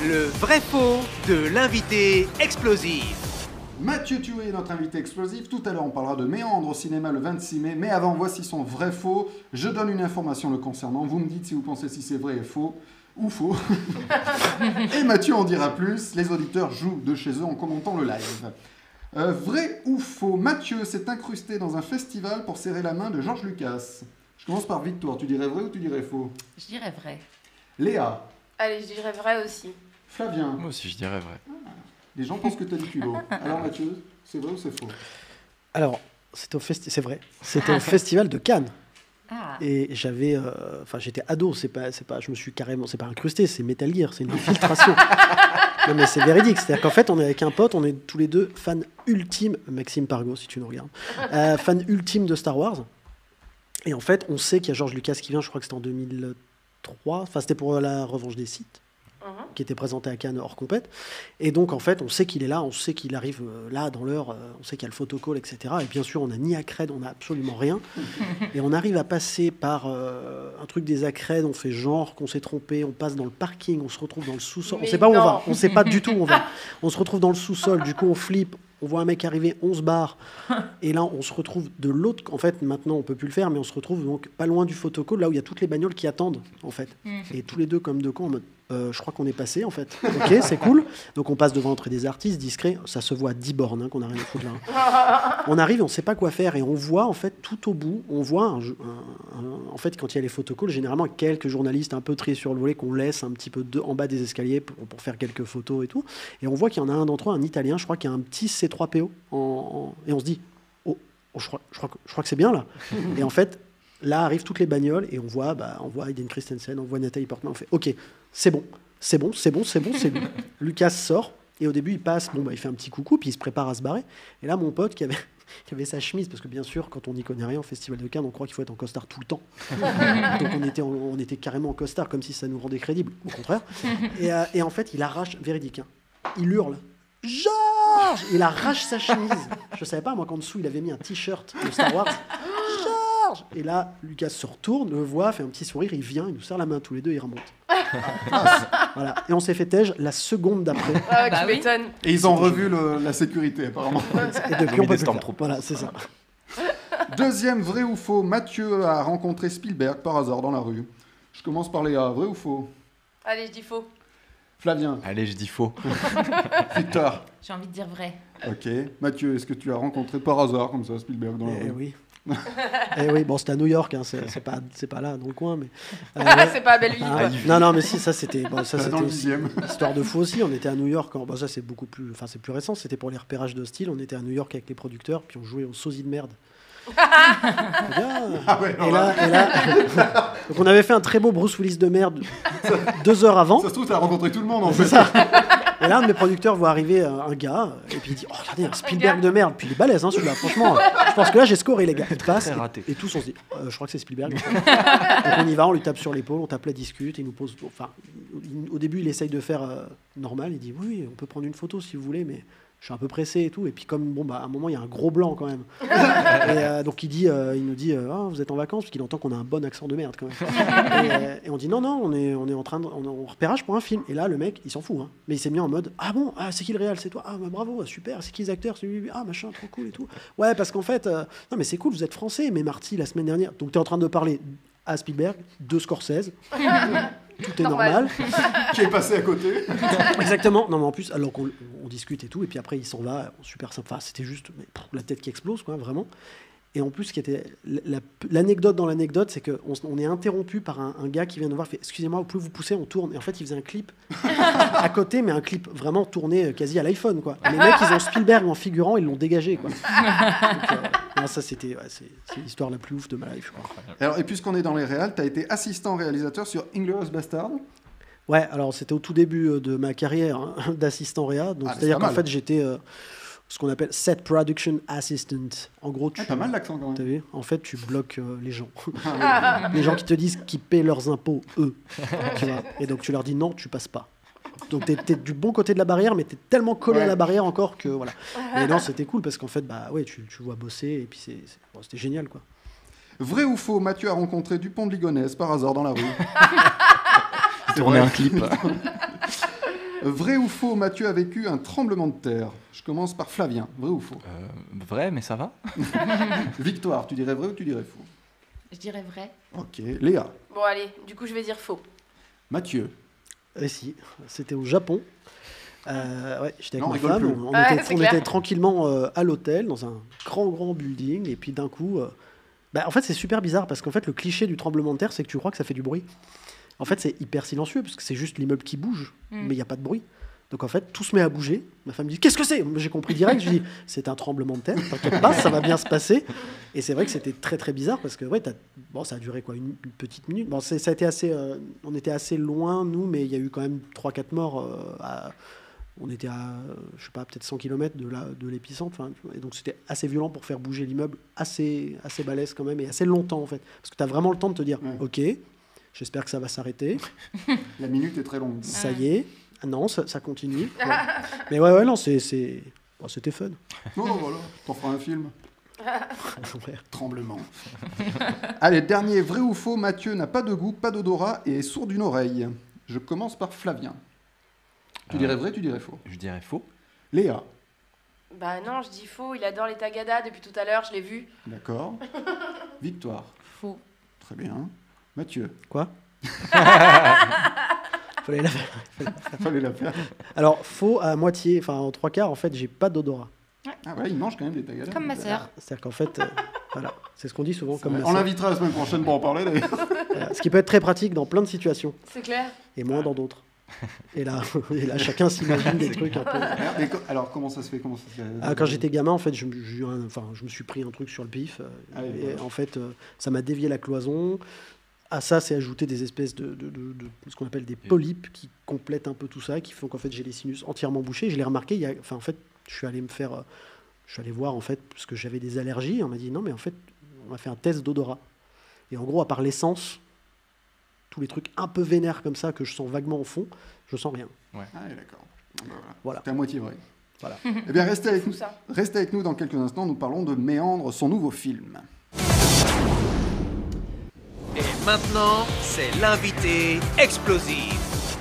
Le vrai faux de l'invité explosif. Mathieu Thué est notre invité explosif. Tout à l'heure, on parlera de Méandre au cinéma le 26 mai. Mais avant, voici son vrai faux. Je donne une information le concernant. Vous me dites si vous pensez si c'est vrai et faux ou faux. et Mathieu en dira plus. Les auditeurs jouent de chez eux en commentant le live. Euh, vrai ou faux? Mathieu s'est incrusté dans un festival pour serrer la main de Georges Lucas. Je commence par Victoire. Tu dirais vrai ou tu dirais faux? Je dirais vrai. Léa, Allez, je dirais vrai aussi. Flavien. Moi aussi, je dirais vrai. Les gens pensent que tu as du culot. Alors Mathieu, c'est vrai ou c'est faux? Alors, c'était au festi- c'est vrai. C'était au festival de Cannes. Ah, Et j'avais, euh, enfin, j'étais ado. C'est pas, c'est pas, je me suis carrément, c'est pas incrusté, c'est Metal Gear, c'est une infiltration. non mais c'est véridique. C'est-à-dire qu'en fait, on est avec un pote, on est tous les deux fans ultimes, Maxime Pargo, si tu nous regardes, euh, fan ultime de Star Wars. Et en fait, on sait qu'il y a George Lucas qui vient. Je crois que c'était en 2003. Enfin, c'était pour la Revanche des Sites. Qui était présenté à Cannes hors compète. Et donc, en fait, on sait qu'il est là, on sait qu'il arrive euh, là, dans l'heure, euh, on sait qu'il y a le photocall, etc. Et bien sûr, on n'a ni accred, on n'a absolument rien. et on arrive à passer par euh, un truc des accrèdes, on fait genre qu'on s'est trompé, on passe dans le parking, on se retrouve dans le sous-sol. On Mais sait pas où on va, on sait pas du tout où on va. On se retrouve dans le sous-sol, du coup, on flippe. On voit un mec arriver, on se barre. Et là, on se retrouve de l'autre. En fait, maintenant, on peut plus le faire, mais on se retrouve donc pas loin du photocall, là où il y a toutes les bagnoles qui attendent, en fait. Et tous les deux, comme deux cons, en mode euh, je crois qu'on est passé, en fait. Ok, c'est cool. Donc, on passe devant l'entrée des artistes, discret. Ça se voit à 10 bornes, hein, qu'on a rien à foutre là. On arrive, on sait pas quoi faire. Et on voit, en fait, tout au bout, on voit, en fait, quand il y a les photocalls, généralement, quelques journalistes un peu triés sur le volet qu'on laisse un petit peu de, en bas des escaliers pour, faire quelques photos et tout. Et on voit qu'il y en a un d'entre eux, un Italien, je crois, qui a un petit C3PO. En, en- et on se dit, oh, oh, je, crois, je crois que c'est bien là. et en fait, là arrivent toutes les bagnoles et on voit, bah, on voit Aiden Christensen, on voit Nathalie Portman, on fait, ok, c'est bon, c'est bon, c'est bon, c'est bon, c'est bon. Lucas sort et au début il passe, bon bah il fait un petit coucou puis il se prépare à se barrer. Et là mon pote qui avait qui avait sa chemise, parce que bien sûr, quand on n'y connaît rien au Festival de Cannes, on croit qu'il faut être en costard tout le temps. Donc on était, en- on était carrément en costard, comme si ça nous rendait crédible. Au contraire. Et, euh, et en fait, il arrache, véridique, hein, il hurle Georges Il arrache sa chemise. Je savais pas, moi, qu'en dessous, il avait mis un t-shirt de Star Wars. Georges Et là, Lucas se retourne, le voit, fait un petit sourire, il vient, il nous serre la main tous les deux, il remonte. voilà. Et on s'est fait tège la seconde d'après. Ah Bah oui. Et ils ont revu le- la sécurité apparemment. Et depuis, on peut. Stormtroopers. Voilà, c'est ça. Deuxième vrai ou faux, Mathieu a rencontré Spielberg par hasard dans la rue. Je commence par Léa, vrai ou faux? Allez, je dis faux. Flavien, Allez, je dis faux. Victor, j'ai envie de dire vrai. ok. Mathieu, est-ce que tu as rencontré par hasard comme ça Spielberg dans la Eh rue? oui. Eh oui, bon, c'était à New York, hein, c'est pas, c'est pas là, dans le coin, mais. euh, Ah, ouais. c'est pas à Belleville. Ah, quoi. ouais. Non, non, mais si, ça c'était. Bon, histoire de fou aussi. On était à New York. En... Bon, ça c'est beaucoup plus. Enfin, c'est plus récent. C'était pour les repérages de style. On était à New York avec les producteurs, puis on jouait au sosie de merde. Ah ouais, et alors là, et là... donc on avait fait un très beau Bruce Willis de merde deux heures avant. Ça se trouve, tu as rencontré tout le monde en C'est fait. ça. Et là, un de mes producteurs voit arriver un gars, et puis il dit Oh, regardez, un Spielberg de merde. Puis il est balèze, hein, celui-là. Franchement, je pense que là, j'ai scoré, les gars. Il passe. Et-. Et, tous, on se dit Euh, Je crois que c'est Spielberg. Donc on y va, on lui tape sur l'épaule, on tape la discute, il nous pose. Enfin, il- au début, il essaye de faire euh, normal. Il dit Oui, oui, on peut prendre une photo si vous voulez, mais. Je suis un peu pressé et tout. Et puis, comme, bon, bah, à un moment, il y a un gros blanc quand même. et euh, donc, il, dit, euh, il nous dit euh, Ah, Vous êtes en vacances Parce qu'il entend qu'on a un bon accent de merde quand même. et, euh, et on dit Non, non, on est, on est en train de. On est en repérage pour un film. Et là, le mec, il s'en fout. hein. Mais il s'est mis en mode Ah bon ah, C'est qui le réel C'est toi? Ah, bah, bravo, super. C'est qui les acteurs? C'est lui, lui. Ah, machin, trop cool et tout. Ouais, parce qu'en fait, euh, non, mais c'est cool, vous êtes français. Mais Marty, la semaine dernière. Donc, tu es en train de parler à Spielberg, de Scorsese. Tout est Normal. normal. Qui est passé à côté. Exactement. Non, mais en plus, alors qu'on on discute et tout, et puis après, il s'en va, super sympa. Enfin, C'était juste mais, pff, la tête qui explose, quoi, vraiment. Et en plus, ce qui était la- l'anecdote dans l'anecdote, c'est qu'on on est interrompu par un, un gars qui vient nous voir, fait Excusez-moi, vous pouvez vous pousser, on tourne. Et en fait, il faisait un clip à côté, mais un clip vraiment tourné euh, quasi à l'iPhone, quoi. Les mecs, ils ont Spielberg en figurant, ils l'ont dégagé, quoi. Donc, euh, non, ça, c'était ouais, c'est c'est l'histoire la plus ouf de ma life. Alors, et puisqu'on est dans les réals, tu as été assistant réalisateur sur Inglourious Bastard. Ouais, alors c'était au tout début euh, de ma carrière hein, d'assistant réa. Donc Ah, c'est c'est-à-dire qu'en fait j'étais euh, ce qu'on appelle set production assistant. En gros, tu Ah, pas mal l'accent quand même. vu En fait, tu bloques euh, les gens. Ah, les gens qui te disent qu'ils paient leurs impôts, eux. tu vois Et donc tu leur dis non, tu passes pas. Donc t'es es du bon côté de la barrière, mais t'es tellement collé Ouais. à la barrière encore que voilà. Mais non, c'était cool parce qu'en fait, bah ouais, tu, tu vois bosser et puis c'est- bon, c'était génial quoi. Vrai ou faux, Mathieu a rencontré Dupont de Ligonnès par hasard dans la rue. Tourner un clip. Vrai ou faux, Mathieu a vécu un tremblement de terre Je commence par Flavien. Vrai ou faux Euh, vrai, mais ça va Victoire, tu dirais vrai ou tu dirais faux Je dirais vrai. Ok. Léa. Bon, allez, du coup, je vais dire faux. Mathieu. Et si, c'était au Japon. Euh, ouais, j'étais avec Non, ma femme, on, on Ouais, était, on tranquillement euh, à l'hôtel, dans un grand, grand building, et puis d'un coup... euh, bah, en fait, c'est super bizarre, parce qu'en fait, le cliché du tremblement de terre, c'est que tu crois que ça fait du bruit. En fait, c'est hyper silencieux, parce que c'est juste l'immeuble qui bouge, Mm. mais il n'y a pas de bruit. Donc en fait, tout se met à bouger. Ma femme me dit Qu'est-ce que c'est? J'ai compris direct. Je dis C'est un tremblement de terre, t'inquiète pas, ça va bien se passer. Et c'est vrai que c'était très très bizarre parce que ouais, bon, ça a duré quoi Une, une petite minute. Bon, ça a été assez, euh, on était assez loin, nous, mais il y a eu quand même 3-4 morts. euh, à- on était à, je sais pas, peut-être 100 km de la- de l'épicentre. tu vois. et donc c'était assez violent pour faire bouger l'immeuble, assez, assez balèze quand même, et assez longtemps en fait. Parce que tu as vraiment le temps de te dire Ouais. Ok, j'espère que ça va s'arrêter. La minute est très longue. Ça y est. Ah non, ça, ça continue. Ouais. Mais ouais, ouais, non, c'est, c'est... bon, c'était fun. Oh, voilà. T'en feras un film. Ouais. Tremblement. Allez, dernier, vrai ou faux, Mathieu n'a pas de goût, pas d'odorat et est sourd d'une oreille. Je commence par Flavien. Tu Euh. dirais vrai, tu dirais faux? Je dirais faux. Léa. Bah non, je dis faux. Il adore les tagadas depuis tout à l'heure, je l'ai vu. D'accord. Victoire. Faux. Très bien. Mathieu. Quoi Fallait la faire. Fallait la faire. Alors, faux à moitié, enfin en trois quarts, en fait, j'ai pas d'odorat. Ah ouais, il mange quand même des tagadas. Comme ma sœur. C'est-à-dire qu'en fait, euh, voilà, c'est ce qu'on dit souvent comme ma On sœur. l'invitera la semaine prochaine pour en parler d'ailleurs. Voilà, Ce qui peut être très pratique dans plein de situations, C'est clair. et moins dans d'autres. Et là, et là chacun s'imagine des trucs un peu. Mais co- alors, comment ça se fait, comment ça se fait? Ah, quand j'étais gamin, en fait, je, me- j'ai eu un- enfin, je me suis pris un truc sur le pif. euh, Ah oui, et voilà. en fait, euh, ça m'a dévié la cloison. À ça, c'est ajouté des espèces de, de- de- de- ce qu'on appelle des polypes qui complètent un peu tout ça, qui font qu'en fait j'ai les sinus entièrement bouchés. Je l'ai remarqué. Il y a, enfin, en fait, je suis allé me faire, euh, je suis allé voir en fait parce que j'avais des allergies. On m'a dit non, mais en fait, on m'a fait un test d'odorat. Et en gros, à part l'essence, tous les trucs un peu vénères comme ça que je sens vaguement au fond, je sens rien. Ah, oui, d'accord. Bah, voilà. Voilà. C'était à moitié vrai. Voilà. Eh bien, restez avec, nous, ça. restez avec nous dans quelques instants. Nous parlons de Méandre, son nouveau film. Maintenant, c'est l'invité explosif.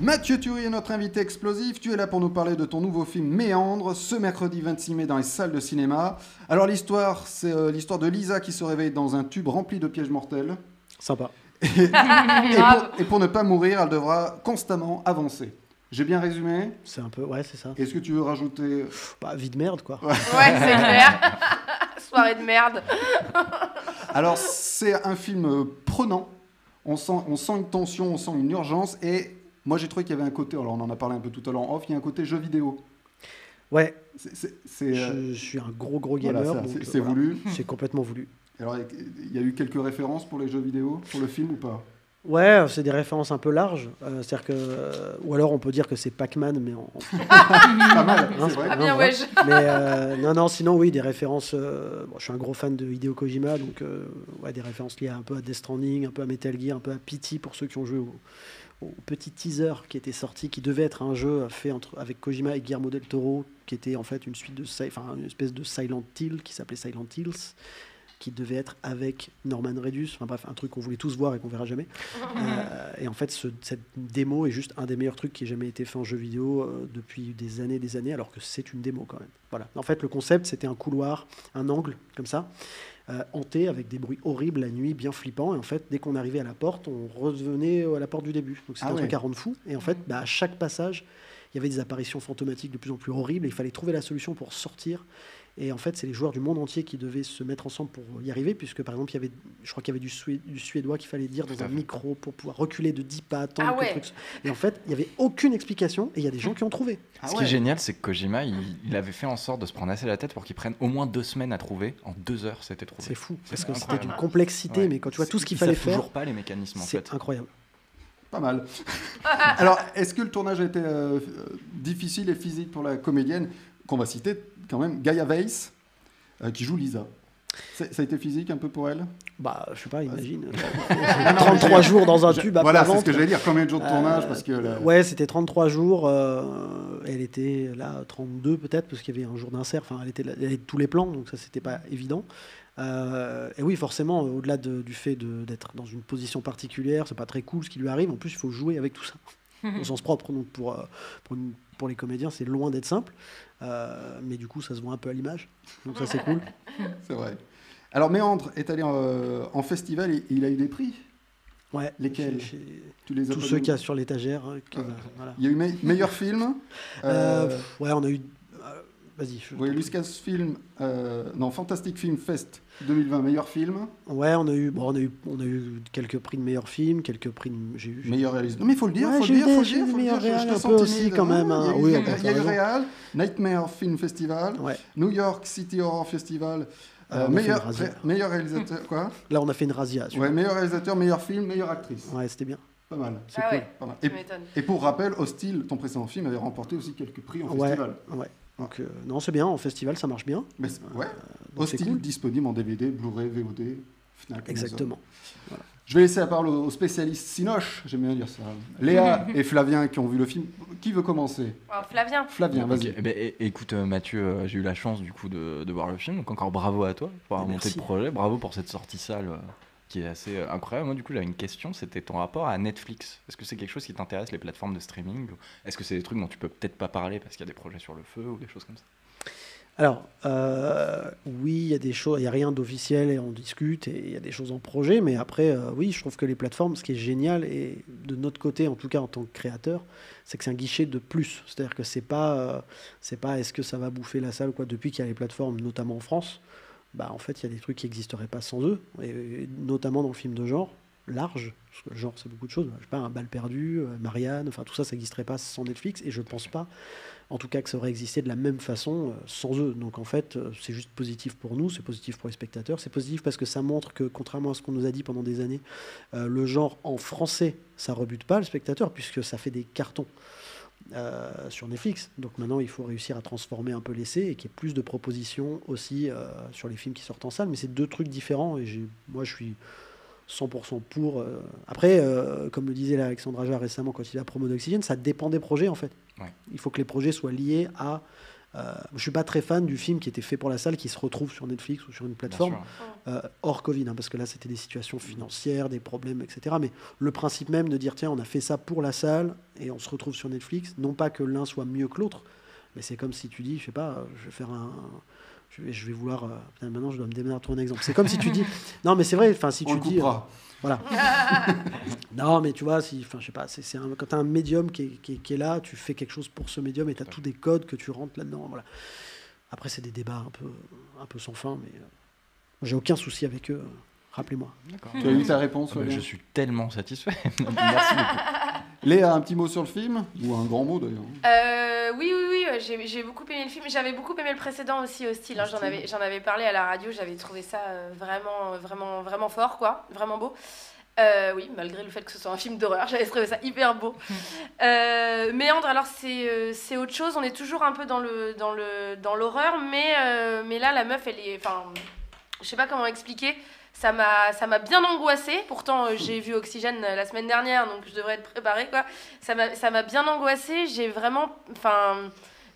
Mathieu Thury est notre invité explosif. Tu es là pour nous parler de ton nouveau film Méandre, ce mercredi 26 mai dans les salles de cinéma. Alors l'histoire, c'est euh, l'histoire de Lisa qui se réveille dans un tube rempli de pièges mortels. Sympa. Et pour, et pour ne pas mourir, elle devra constamment avancer. J'ai bien résumé C'est un peu, ouais, c'est ça. Est-ce que tu veux rajouter Bah, vie de merde, quoi. Ouais, c'est clair. Soirée de merde. Alors c'est un film euh, prenant. On sent, on sent une tension, on sent une urgence. Et moi j'ai trouvé qu'il y avait un côté, alors on en a parlé un peu tout à l'heure en off, il y a un côté jeu vidéo. Ouais, euh, je, je suis un gros gros voilà, gamer. donc, c'est- euh, c'est voilà. voulu. C'est complètement voulu. Alors, il y a eu quelques références pour les jeux vidéo, pour le film ou pas? Ouais, c'est des références un peu larges. euh, C'est-à-dire que, euh, ou alors on peut dire que c'est Pac-Man, mais en. Pas mal, Hein, vrai. Ah non, bien, wesh. Mais euh, non, non, sinon oui, des références. bon, je suis un gros fan de Hideo Kojima, donc ouais, des références liées un peu à Death Stranding, un peu à Metal Gear, un peu à Pity pour ceux qui ont joué au, au petit teaser qui était sorti, qui devait être un jeu fait entre, avec Kojima et Guillermo del Toro, qui était en fait une suite de, enfin une espèce de Silent Hill qui s'appelait Silent Hills, qui devait être avec Norman Reedus. Enfin bref, un truc qu'on voulait tous voir et qu'on verra jamais. Euh, et en fait, ce- cette démo est juste un des meilleurs trucs qui ait jamais été fait en jeu vidéo euh, depuis des années, des années, alors que c'est une démo quand même. Voilà. En fait, le concept, c'était un couloir, un angle comme ça, euh, hanté avec des bruits horribles la nuit, bien flippants. Et en fait, dès qu'on arrivait à la porte, on revenait à la porte du début. Donc c'était Ah un ouais. truc à rendre fou. Et en fait, bah, à chaque passage, il y avait des apparitions fantomatiques de plus en plus horribles. Et il fallait trouver la solution pour sortir. Et en fait, c'est les joueurs du monde entier qui devaient se mettre ensemble pour y arriver, puisque par exemple, il y avait, je crois qu'il y avait du, sué- du suédois qu'il fallait dire dans un micro pour pouvoir reculer de 10 pas, attendre Ah ouais. truc Et en fait, il n'y avait aucune explication, et il y a des gens qui ont trouvé. Ah Ce qui ouais. est génial, c'est que Kojima, il, il avait fait en sorte de se prendre assez la tête pour qu'il prenne au moins deux semaines à trouver. En deux heures, c'était trouvé. C'est fou, parce que c'était d'une complexité, Ouais. mais quand tu vois tout ce qu'il fallait faire, toujours pas les mécanismes en fait. c'est incroyable. Pas mal. Alors, est-ce que le tournage a été euh, euh, difficile et physique pour la comédienne qu'on va citer quand même, Gaia Weiss, euh, qui joue Lisa Ça a été physique un peu pour elle? Bah, je sais pas, imagine. Ah non, 33 mais- jours dans un tube à Voilà, c'est ce que j'allais dire. Combien de jours de tournage? Parce que la- Ouais, c'était 33 jours. euh, elle était là 32 peut-être parce qu'il y avait un jour d'insert. Enfin, elle était, là- elle était tous les plans, donc ça c'était pas évident. Euh, et oui, forcément, au-delà de- du fait d'être dans une position particulière, c'est pas très cool ce qui lui arrive. En plus, il faut jouer avec tout ça. au sens propre. Donc pour, euh, pour, une- pour les comédiens, c'est loin d'être simple. Euh, mais du coup, ça se voit un peu à l'image. Donc ça, c'est cool. C'est vrai. Alors, Méandre est allé en, en festival et il a eu des prix. Ouais. Lesquels Chez- chez Tu les as Tous ceux qu'il y a sur l'étagère. hein, voilà. Il y a eu me- meilleur film. Euh, Euh, pff, ouais, on a eu. Vas-y. je- oui, Lucasfilm. Euh, non, Fantastic Film Fest 2020, meilleur film. Ouais, on a eu, bon, on a eu, on a eu quelques prix de meilleur film, quelques prix. De, j'ai eu. j'ai- Meilleur réalisateur. Non, mais il faut le dire, Ouais, faut le dire, faut le dire. faut le dire. Je- je te sens aussi, quand même, Ah, hein. Il y a eu, Oui, il y a- eu. Réal, Nightmare Film Festival, Ouais. New York City Horror Festival, Ah, euh, meilleur, meilleur réalisateur, quoi Là, on a fait une razzia. Ouais, meilleur réalisateur, meilleur film, meilleure actrice. Ouais, c'était bien. Pas mal. C'est Ah cool. ouais, Pas mal. Et, et pour rappel, Hostile, ton précédent film, avait remporté aussi quelques prix en Ouais, festival. ouais. Donc, euh, non, c'est bien. En festival, ça marche bien. Mais ouais. Donc, c'est Hostile cool. disponible en DVD, Blu-ray, VOD, Fnac. Exactement. Je vais laisser la parole aux spécialistes Sinoche, j'aime bien dire ça. Léa et Flavien qui ont vu le film. Qui veut commencer? Alors, Flavien. Flavien, vas-y. eh ben, écoute euh, Mathieu, euh, j'ai eu la chance du coup de, de voir le film, donc encore bravo à toi pour avoir Et monté le projet, bravo pour cette sortie salle euh, qui est assez euh, incroyable. Moi du coup j'avais une question, c'était ton rapport à Netflix. Est-ce que c'est quelque chose qui t'intéresse, les plateformes de streaming Est-ce que c'est des trucs dont tu peux peut-être pas parler parce qu'il y a des projets sur le feu ou des choses comme ça? Alors, euh, oui, il y a des choses, il n'y a rien d'officiel et on discute et il y a des choses en projet, mais après, euh, oui, je trouve que les plateformes, ce qui est génial, et de notre côté, en tout cas en tant que créateur, c'est que c'est un guichet de plus. C'est-à-dire que c'est pas, c'est pas est-ce que ça va bouffer la salle ou quoi. Depuis qu'il y a les plateformes, notamment en France, bah, en fait, il y a des trucs qui n'existeraient pas sans eux, et notamment dans le film de genre large, parce que le genre c'est beaucoup de choses, je sais pas, un bal perdu, euh, Marianne, enfin tout ça, ça n'existerait pas sans Netflix, et je pense pas en tout cas que ça aurait existé de la même façon euh, sans eux. Donc en fait, euh, c'est juste positif pour nous, c'est positif pour les spectateurs, c'est positif parce que ça montre que, contrairement à ce qu'on nous a dit pendant des années, le genre en français, ça rebute pas le spectateur puisque ça fait des cartons. Euh, sur Netflix. Donc maintenant, il faut réussir à transformer un peu l'essai et qu'il y ait plus de propositions aussi euh, sur les films qui sortent en salle. Mais c'est deux trucs différents et moi, je suis 100% pour. euh. Après, comme le disait Alexandre Aja récemment quand il a promo d'Oxygène, ça dépend des projets en fait. Ouais. Il faut que les projets soient liés à. Euh, je suis pas très fan du film qui était fait pour la salle qui se retrouve sur Netflix ou sur une plateforme euh, hors Covid, hein, parce que là c'était des situations financières, des problèmes, etc. Mais le principe même de dire tiens, on a fait ça pour la salle et on se retrouve sur Netflix, non pas que l'un soit mieux que l'autre, mais c'est comme si tu dis, je sais pas, euh, je vais faire un. Je vais, je vais vouloir. euh, maintenant, je dois me démerder à trouver un exemple. C'est comme si tu dis. Non, mais c'est vrai, enfin, si On tu dis. Voilà. non, mais tu vois, si, enfin, je sais pas, c'est, quand tu as un médium qui est, qui, est, qui est là, tu fais quelque chose pour ce médium et tu as tous des codes que tu rentres là-dedans. Voilà. Après, c'est des débats un peu, un peu sans fin, mais euh, j'ai aucun souci avec eux. euh, Rappelez-moi. Tu as eu ta réponse, Ah je suis tellement satisfait. Merci beaucoup. Léa, un petit mot sur le film? Ou un grand mot d'ailleurs Euh, oui, oui, oui, j'ai j'ai beaucoup aimé le film. J'avais beaucoup aimé le précédent aussi, Hostile. hein. J'en avais, avais parlé à la radio. J'avais trouvé ça euh, vraiment, vraiment, vraiment fort, quoi. Vraiment beau. Euh, oui, malgré le fait que ce soit un film d'horreur, j'avais trouvé ça hyper beau. Euh, Méandre, alors c'est euh, c'est autre chose. On est toujours un peu dans le dans le dans l'horreur, mais euh, mais là la meuf, elle est, enfin, je sais pas comment expliquer. Ça m'a bien angoissée. Pourtant, j'ai vu Oxygène la semaine dernière, donc je devrais être préparée, quoi. Ça m'a ça m'a bien angoissée. J'ai vraiment, enfin,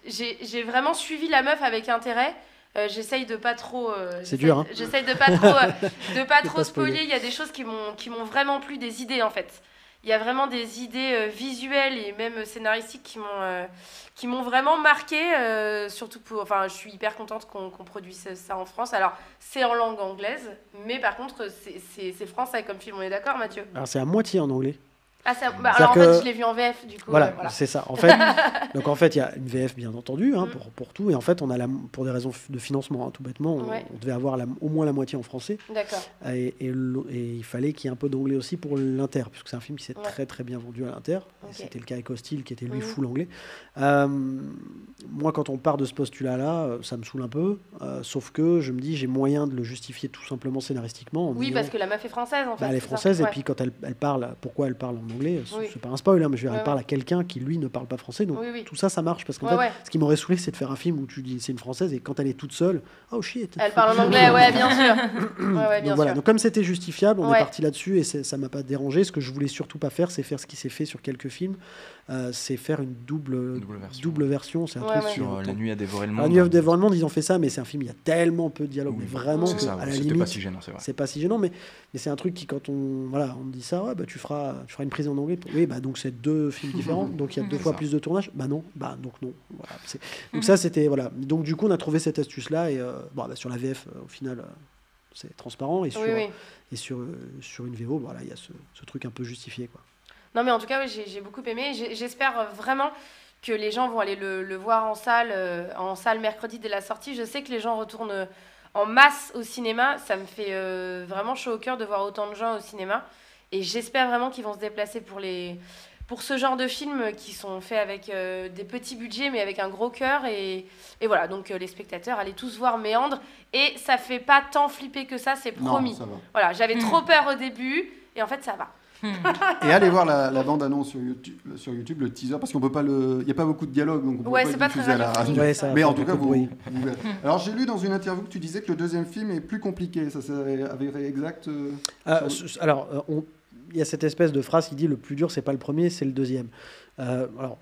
j'ai vraiment suivi la meuf avec intérêt. Euh, j'essaye de pas trop. euh, C'est dur, hein. J'essaye de pas trop, euh, de pas trop pas spoiler. Il y a des choses qui m'ont qui m'ont vraiment plu, des idées en fait. Il y a vraiment des idées visuelles et même scénaristiques qui m'ont qui m'ont vraiment marqué. surtout pour, enfin, je suis hyper contente qu'on qu'on produise ça en France. Alors c'est en langue anglaise, mais par contre c'est français comme film. On est d'accord, Mathieu? Alors, c'est à moitié en anglais. Ah, c'est- bah, alors en que- fait je l'ai vu en VF du coup. Voilà, euh, voilà. c'est ça. En fait, donc en fait, il y a une VF bien entendu hein, Mm. pour, pour tout, et en fait, on a la, pour des raisons de financement, hein, tout bêtement, on, Ouais. on devait avoir la- au moins la moitié en français, D'accord. et, et le- et il fallait qu'il y ait un peu d'anglais aussi pour l'inter, puisque c'est un film qui s'est Ouais. très très bien vendu à l'inter. C'était le cas avec Hostile, qui était lui Mhm. full anglais. Euh, moi, quand on part de ce postulat-là, euh, ça me saoule un peu, euh, sauf que je me dis, j'ai moyen de le justifier tout simplement scénaristiquement. en Oui, parce que la meuf est française en fait. bah, elle est ça française et Ouais. puis quand elle, elle parle, pourquoi elle parle en anglais, c'est Oui. pas un spoil, hein, mais je veux dire, Ouais, elle parle à quelqu'un qui lui ne parle pas français, donc Oui, oui. tout ça, ça marche parce qu'en Ouais, fait, ce qui m'aurait saoulé, c'est de faire un film où tu dis c'est une française et quand elle est toute seule, oh shit. Elle parle en anglais, ouais, bien sûr. Ouais, ouais, bien donc voilà, sûr. donc comme c'était justifiable, on est parti là-dessus et ça m'a pas dérangé. Ce que je voulais surtout pas faire, c'est faire ce qui s'est fait sur quelques films, c'est faire une double Double version. double version. C'est un Ouais, truc ouais. Sur euh, La nuit a dévoré le La monde. Nuit of Devilment, ils ont fait ça, mais c'est un film, il y a tellement peu de dialogue, Oui, mais vraiment c'est que, ça, à la limite, pas si gênant, c'est vrai. c'est pas si gênant, mais, mais c'est un truc qui, quand on, voilà, on me dit ça, ouais, bah, tu, feras, tu feras une prise en anglais. Oui, bah donc c'est deux films différents, donc il y a deux fois ça. plus de tournage. Bah non, bah donc non. Voilà, donc ça c'était voilà. Donc du coup on a trouvé cette astuce là et euh, bon bah, sur la VF euh, au final euh, c'est transparent et sur Oui, oui. et sur euh, sur une VO voilà il y a ce, ce truc un peu justifié quoi. Non, mais en tout cas, oui, j'ai j'ai beaucoup aimé. J'espère vraiment que les gens vont aller le, le voir en salle, euh, en salle mercredi dès la sortie. Je sais que les gens retournent euh, en masse au cinéma. Ça me fait euh, vraiment chaud au cœur de voir autant de gens au cinéma. Et j'espère vraiment qu'ils vont se déplacer pour, les, pour ce genre de films qui sont faits avec euh, des petits budgets, mais avec un gros cœur. Et, et voilà, donc euh, les spectateurs, allez tous voir Méandre. Et ça fait pas tant flipper que ça, c'est promis. Non, ça va. Voilà, j'avais trop peur au début. Et en fait, ça va. Et allez voir la, la bande-annonce sur YouTube, sur YouTube, le teaser, parce qu'on peut pas le. Il n'y a pas beaucoup de dialogue, donc on peut Ouais, pas pas à la radio. Ouais, ça va Mais en tout cas, vous. vous. Alors j'ai lu dans une interview que tu disais que le deuxième film est plus compliqué. Ça c'est avéré exact euh, Ah, sur- alors, euh, on- il y a cette espèce de phrase qui dit le plus dur, c'est pas le premier, c'est le deuxième. Euh, alors,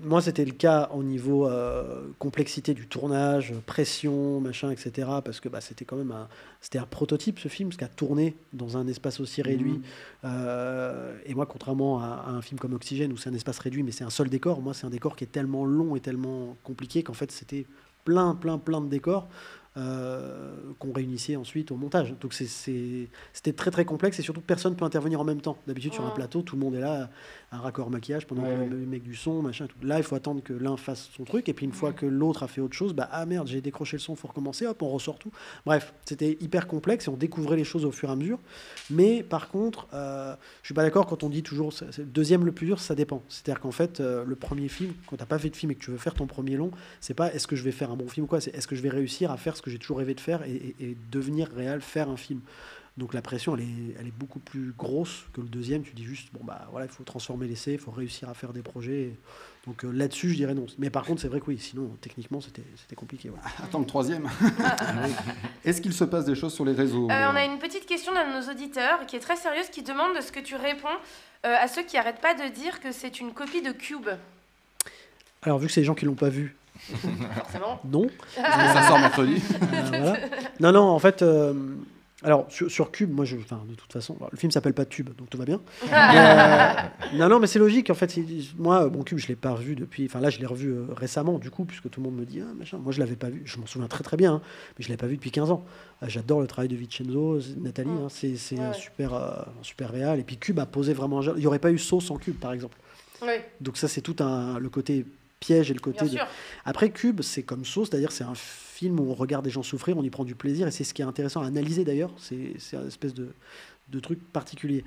moi, c'était le cas au niveau euh, complexité du tournage, pression, machin, etc. Parce que bah, c'était quand même un, c'était un prototype, ce film, parce qu'à tourner dans un espace aussi réduit. Mhm. euh, et moi, contrairement à, à un film comme Oxygène, où c'est un espace réduit, mais c'est un seul décor, moi, c'est un décor qui est tellement long et tellement compliqué qu'en fait, c'était plein, plein, plein de décors. euh, qu'on réunissait ensuite au montage. Donc c'est- c'est- c'était très très complexe et surtout personne peut intervenir en même temps. D'habitude sur un plateau, tout le monde est là, un raccord maquillage pendant Ouais, que le mec du son, machin. tout. Là, il faut attendre que l'un fasse son truc et puis une fois que l'autre a fait autre chose, bah ah merde, j'ai décroché le son, faut recommencer, hop, on ressort tout. Bref, c'était hyper complexe et on découvrait les choses au fur et à mesure. Mais par contre, euh, je suis pas d'accord quand on dit toujours le deuxième le plus dur, ça dépend. C'est-à-dire qu'en fait, euh, le premier film, quand t'as pas fait de film et que tu veux faire ton premier long, c'est pas est-ce que je vais faire un bon film ou quoi, c'est est-ce que je vais réussir à faire ce que j'ai toujours rêvé de faire et, et- et devenir réel, faire un film. Donc la pression, elle est, elle est beaucoup plus grosse que le deuxième. Tu dis juste, bon bah voilà, il faut transformer l'essai, il faut réussir à faire des projets. Donc euh, là-dessus, je dirais non. Mais par contre, c'est vrai que oui, sinon, techniquement, c'était c'était compliqué. ouais. Attends le troisième. Est-ce qu'il se passe des choses sur les réseaux Euh, on a une petite question d'un de nos auditeurs qui est très sérieuse, qui demande ce que tu réponds euh, à ceux qui arrêtent pas de dire que c'est une copie de Cube. Alors, vu que c'est les gens qui l'ont pas vu, Forcément. non. Ça sort mercredi. Euh, voilà. Non, non, en fait, euh, alors sur, sur Cube, moi, je, enfin, de toute façon, le film s'appelle pas Tube, donc tout va bien. Euh, non, non, mais c'est logique. En fait, moi, bon Cube, je l'ai pas revu depuis. Enfin, là, je l'ai revu euh, récemment, du coup, puisque tout le monde me dit, ah, machin. Moi, je l'avais pas vu. Je m'en souviens très, très bien, hein, mais je l'ai pas vu depuis 15 ans. Euh, J'adore le travail de Vincenzo, Nathalie. Hein, c'est Ouais, super, euh, super réal. Et puis Cube a posé vraiment. un. Il n'y aurait pas eu Saut sans Cube, par exemple. Donc ça, c'est tout un le côté piège et le côté de, après, Cube, c'est comme Saw, c'est-à-dire c'est un film où on regarde des gens souffrir, on y prend du plaisir, et c'est ce qui est intéressant à analyser d'ailleurs, c'est c'est un espèce de, de truc particulier.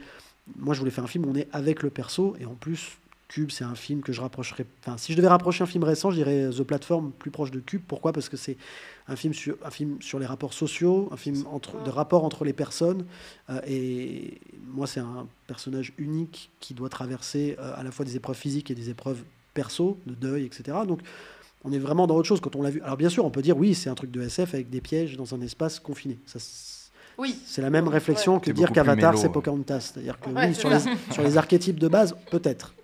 Moi, je voulais faire un film où on est avec le perso, et en plus, Cube, c'est un film que je rapprocherais... Enfin, si je devais rapprocher un film récent, je dirais The Platform, plus proche de Cube. Pourquoi? Parce que c'est un film, sur, un film sur les rapports sociaux, un film entre, de rapport entre les personnes, euh, et moi, c'est un personnage unique qui doit traverser euh, à la fois des épreuves physiques et des épreuves perso, de deuil, etc. Donc, on est vraiment dans autre chose quand on l'a vu. Alors, bien sûr, on peut dire oui, c'est un truc de SF avec des pièges dans un espace confiné. Ça, c'est- Oui. c'est la même réflexion que dire qu'Avatar, c'est ouais. Pocahontas. C'est-à-dire que Ouais, oui, sur les, sur les archétypes de base, peut-être.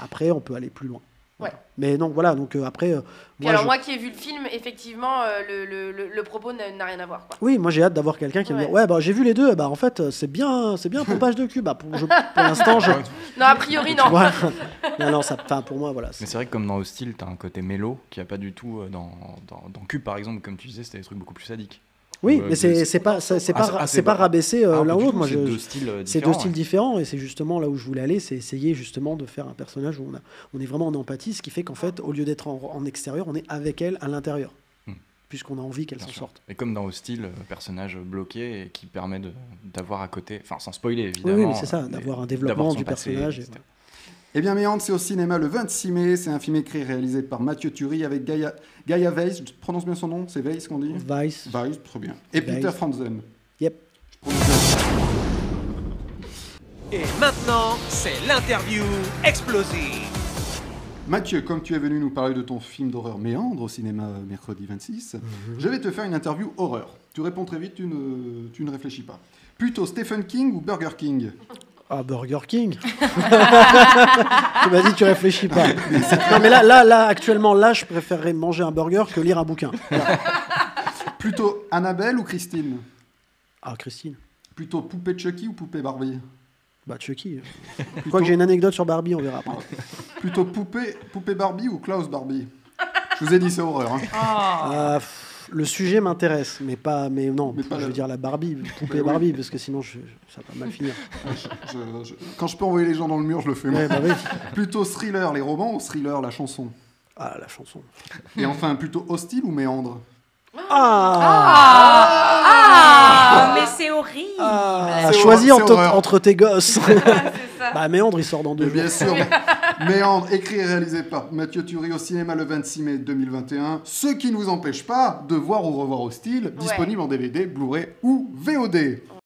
Après, on peut aller plus loin. Ouais. Mais non, voilà, donc euh, après, euh, moi, alors, je- moi qui ai vu le film, effectivement, euh, le, le- le- le propos n'a rien à voir. Quoi. Oui, moi j'ai hâte d'avoir quelqu'un qui me dire Ouais. bah j'ai vu les deux bah en fait euh, c'est bien c'est bien pompage de cul bah pour, je- pour l'instant je Non, a priori, non. Voilà. non non ça enfin pour moi voilà Mais c'est- c'est vrai que comme dans Hostile, t'as un côté mélo qui a pas du tout euh, dans, dans, dans Cube par exemple, comme tu disais, c'était des trucs beaucoup plus sadiques. Oui Ouais, mais c'est pas c'est Ah, pas c'est- ah, pas pas- rabaisser euh, que l'un ou l'autre moi c'est deux styles euh, différents, et c'est justement là où je voulais aller c'est essayer justement de faire un personnage où on a on est vraiment en empathie ce qui fait qu'en fait au lieu d'être en, extérieur on est avec elle à l'intérieur Hmm. puisqu'on a envie qu'elle s'en sorte Et comme dans Hostile, euh, personnage bloqué et qui permet d'avoir à côté, enfin sans spoiler oui, évidemment. oui mais c'est ça euh, d'avoir un développement du passé, personnage et. Eh bien, Méandre, c'est au cinéma le 26 mai. C'est un film écrit et réalisé par Mathieu Turi avec Gaia, Gaia Weiss. Je prononce bien son nom C'est Weiss qu'on dit. Vice Weiss, très bien. Et Weiss. Peter Franzen. Yep. Je prononce bien. Et maintenant, c'est l'interview explosive. Mathieu, comme tu es venu nous parler de ton film d'horreur Méandre au cinéma euh, mercredi 26, je vais te faire une interview horreur. Tu réponds très vite, tu ne, tu ne réfléchis pas. Plutôt Stephen King ou Burger King? Ah, Burger King. tu m'as dit tu réfléchis pas. non, mais là, là, là, actuellement, là, je préférerais manger un burger que lire un bouquin. Voilà. Plutôt Annabelle ou Christine? Ah, Christine. Plutôt poupée Chucky ou poupée Barbie? Bah, Chucky. Je crois que j'ai une anecdote sur Barbie, on verra après. Plutôt poupée, poupée Barbie ou Klaus Barbie? Je vous ai dit, c'est horreur. hein. Ah, pff, le sujet m'intéresse, mais pas, mais non, Mais pas je la- veux dire la Barbie, poupée oui. Barbie, parce que sinon je, ça va mal finir. Je- je- Quand je peux envoyer les gens dans le mur, je le fais. moi. Ouais, bah oui. Plutôt thriller, les romans ou thriller, la chanson? Ah, la chanson. Et enfin, plutôt hostile ou méandre? Ah, Ah, mais c'est horrible. Horreur, c'est entre, entre tes gosses. ça. bah, Méandre, il sort dans deux jours. bien sûr, Méandre, écrit et réalisé par Mathieu Turi au cinéma le 26 mai 2021. Ce qui ne vous empêche pas de voir ou revoir Hostile, disponible en DVD, Blu-ray ou VOD.